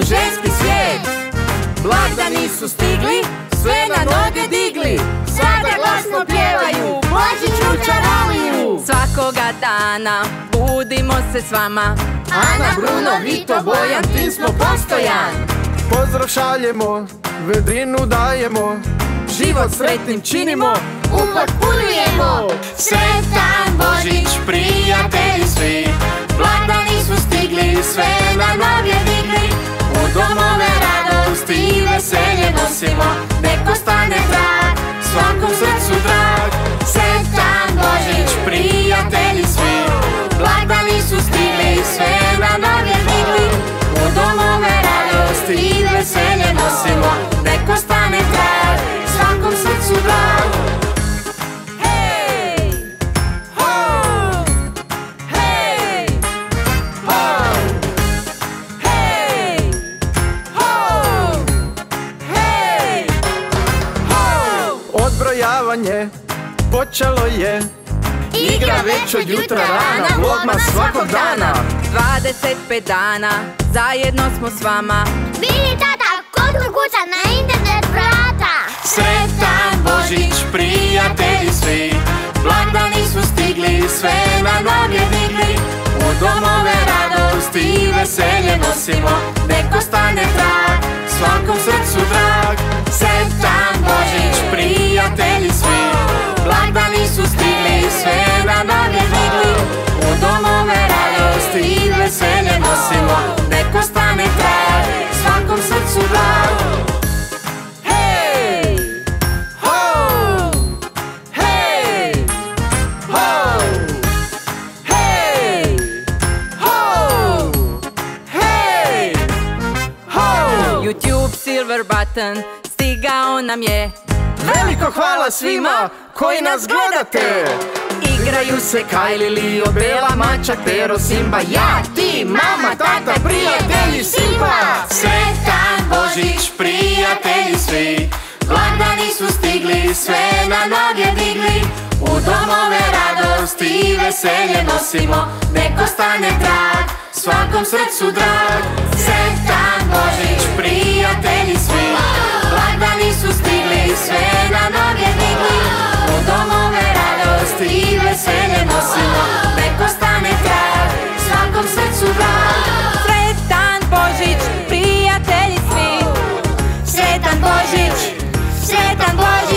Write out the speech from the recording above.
ženski svijet. Blagdani su stigli, sve na noge digli. Sada glasno pjevaju, Božić u čaroliju Svakoga dana budimo se s vama. Ana, Bruno, Vito, Bojan, tim smo postojan. Pozdrav šaljemo, vedrinu dajemo Život sretnim činimo, upotpunujemo Sretan Božić, prijatelji svi. Blagdani su stigli, sve veselje Odbrojavanje počelo je. Igra već od jutra rana, vlogma svakog dana. 25 dana, zajedno smo s vama. Bili tata, kod kuća na internet vrata. Sretan Božić, prijatelji svi. Blagdani su stigli, sve na noge digli. U domove radosti i veselje nosimo. Nek ostane trag, YouTube Silver Button stigao nam je. Veliko hvala svima koji nas gledate. Igraju se Kajli, Lio, Bela, Mačak, Pero, Simba. Ja, ti, mama, tata, prijatelji, Simba. Sretan Božić, prijatelji svi. Blagdani su stigli, sve na noge digli. U domove radosti i veselje nosimo. Nek ostane trag, svakom srcu drag. Sretan Božić, prijatelji svi. Blagdani su stigli, sve na noge digli. U domove radosti i veselje nosimo. Nek ostane trag, svakom srcu drag Sretan Božić, prijatelji svi. Sretan Božić, sretan Božić